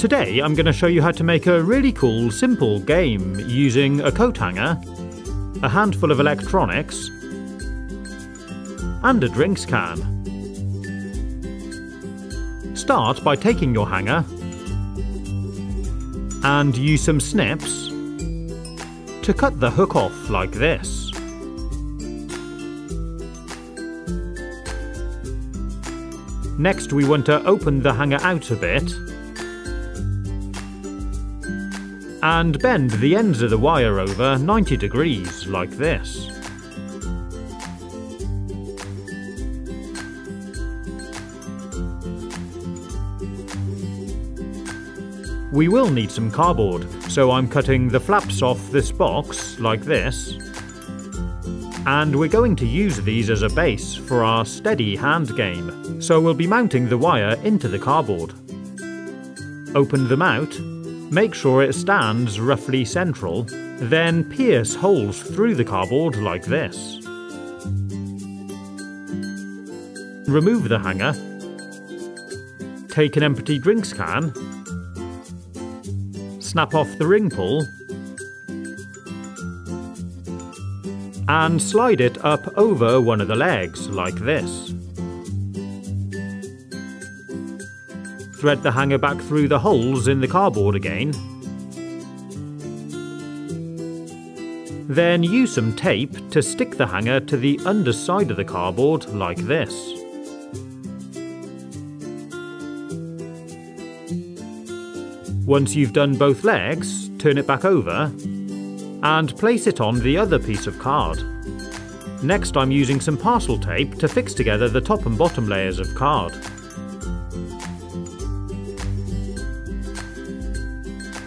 Today I'm going to show you how to make a really cool, simple game using a coat hanger, a handful of electronics, and a drinks can. Start by taking your hanger and use some snips to cut the hook off like this. Next we want to open the hanger out a bit and bend the ends of the wire over 90 degrees like this. We will need some cardboard, so I'm cutting the flaps off this box like this. And we're going to use these as a base for our steady hand game, so we'll be mounting the wire into the cardboard. Open them out Make sure it stands roughly central, then pierce holes through the cardboard like this. Remove the hanger. Take an empty drinks can. Snap off the ring pull. And slide it up over one of the legs like this. Thread the hanger back through the holes in the cardboard again. Then use some tape to stick the hanger to the underside of the cardboard like this. Once you've done both legs, turn it back over and place it on the other piece of card. Next I'm using some parcel tape to fix together the top and bottom layers of card.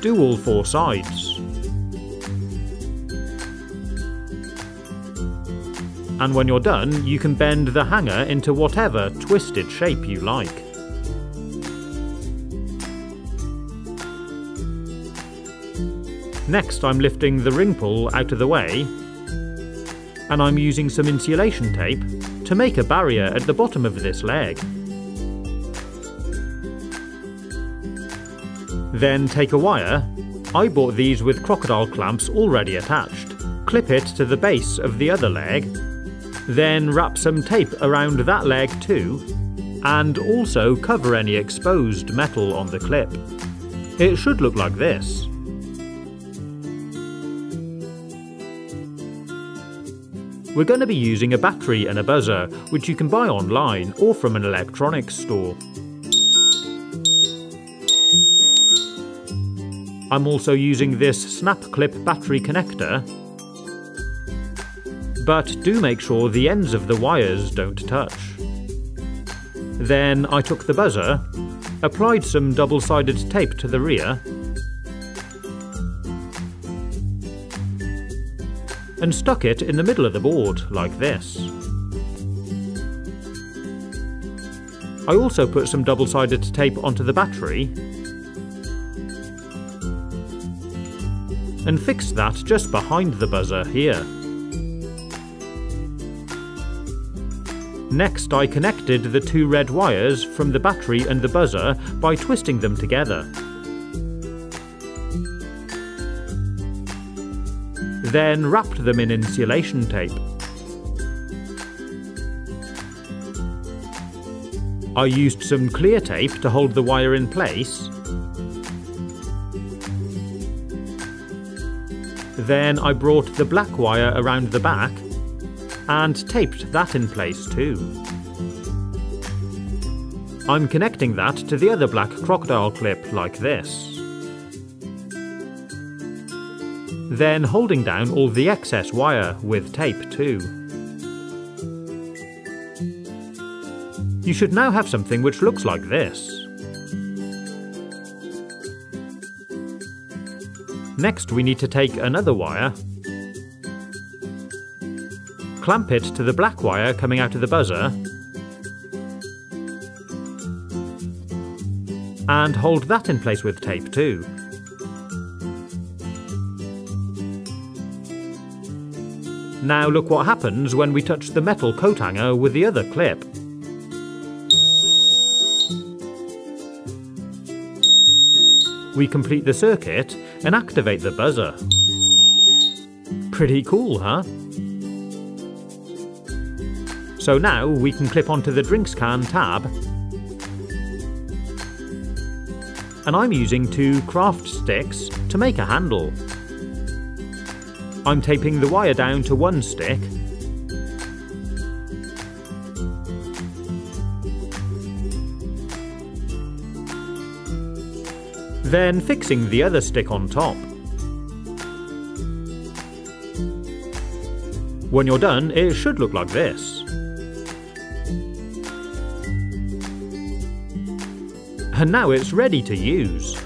Do all four sides. And when you're done, you can bend the hanger into whatever twisted shape you like. Next I'm lifting the ring pull out of the way and I'm using some insulation tape to make a barrier at the bottom of this leg. Then take a wire. I bought these with crocodile clamps already attached. Clip it to the base of the other leg. Then wrap some tape around that leg too. And also cover any exposed metal on the clip. It should look like this. We're going to be using a battery and a buzzer, which you can buy online or from an electronics store. I'm also using this snap clip battery connector, but do make sure the ends of the wires don't touch. Then I took the buzzer, applied some double-sided tape to the rear, and stuck it in the middle of the board like this. I also put some double-sided tape onto the battery and fixed that just behind the buzzer here. Next I connected the two red wires from the battery and the buzzer by twisting them together. Then wrapped them in insulation tape. I used some clear tape to hold the wire in place Then I brought the black wire around the back and taped that in place too. I'm connecting that to the other black crocodile clip like this. Then holding down all the excess wire with tape too. You should now have something which looks like this. Next we need to take another wire, clamp it to the black wire coming out of the buzzer, and hold that in place with tape too. Now look what happens when we touch the metal coat hanger with the other clip. We complete the circuit and activate the buzzer. Pretty cool, huh? So now we can clip onto the drinks can tab and I'm using two craft sticks to make a handle. I'm taping the wire down to one stick then fixing the other stick on top. When you're done, it should look like this. And now it's ready to use.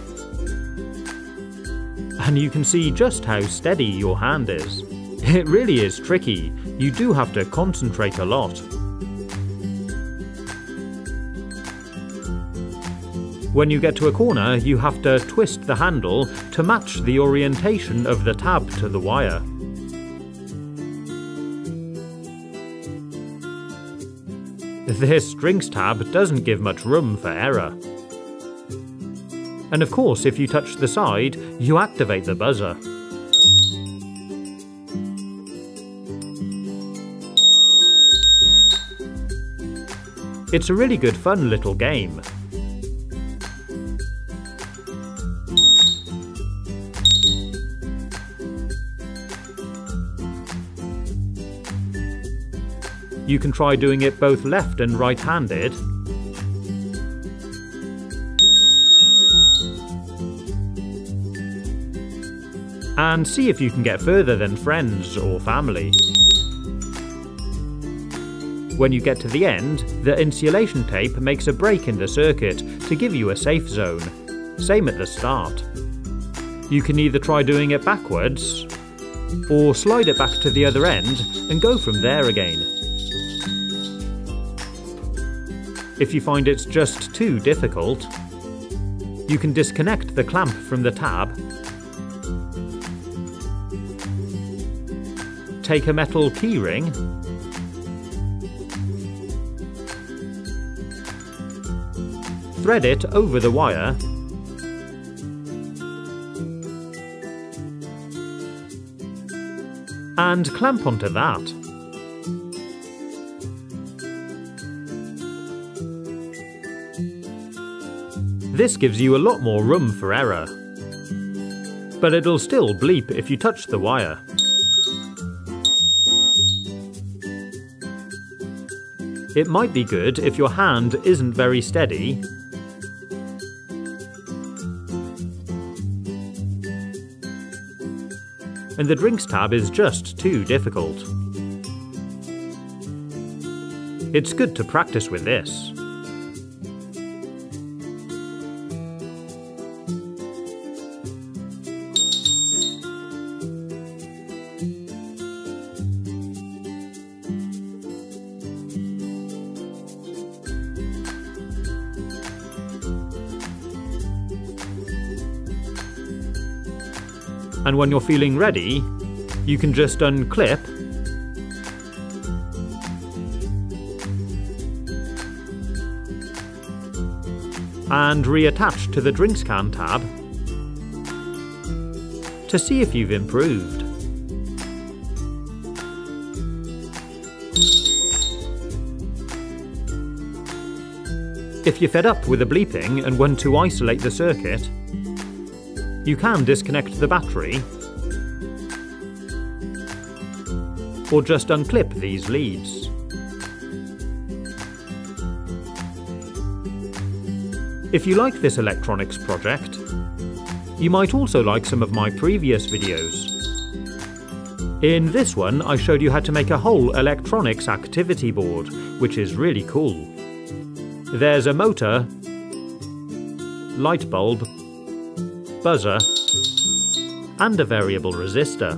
And you can see just how steady your hand is. It really is tricky, you do have to concentrate a lot. When you get to a corner, you have to twist the handle to match the orientation of the tab to the wire. This drinks tab doesn't give much room for error. And of course, if you touch the side, you activate the buzzer. It's a really good fun little game, You can try doing it both left and right-handed. And see if you can get further than friends or family. When you get to the end, the insulation tape makes a break in the circuit to give you a safe zone. Same at the start. You can either try doing it backwards, or slide it back to the other end and go from there again. If you find it's just too difficult, you can disconnect the clamp from the tab, take a metal keyring, thread it over the wire. And clamp onto that. This gives you a lot more room for error. But it'll still bleep if you touch the wire. It might be good if your hand isn't very steady and the drinks tab is just too difficult. It's good to practice with this. And when you're feeling ready, you can just unclip and reattach to the drinks can tab to see if you've improved. If you're fed up with the bleeping and want to isolate the circuit, you can disconnect the battery or just unclip these leads. If you like this electronics project, you might also like some of my previous videos. In this one, I showed you how to make a whole electronics activity board, which is really cool. There's a motor, light bulb, buzzer, and a variable resistor.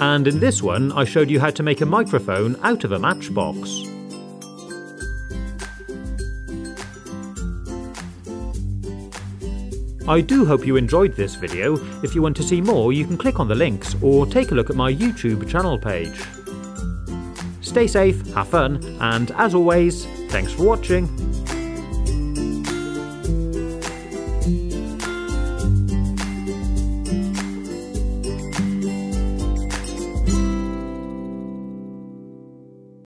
And in this one, I showed you how to make a microphone out of a matchbox. I do hope you enjoyed this video. If you want to see more, you can click on the links or take a look at my YouTube channel page. Stay safe, have fun, and as always, thanks for watching.